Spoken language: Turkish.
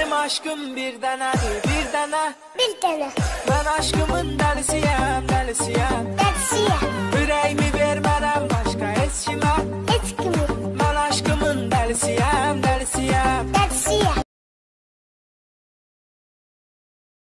Benim aşkım bir dana bir dana Bir dana. Ben aşkımın delisiyim delisiyim Taksiye. Yüreğimi vermeden başka hiç kime Hiç kimi. Ben aşkımın delisiyim delisiyim Taksiye.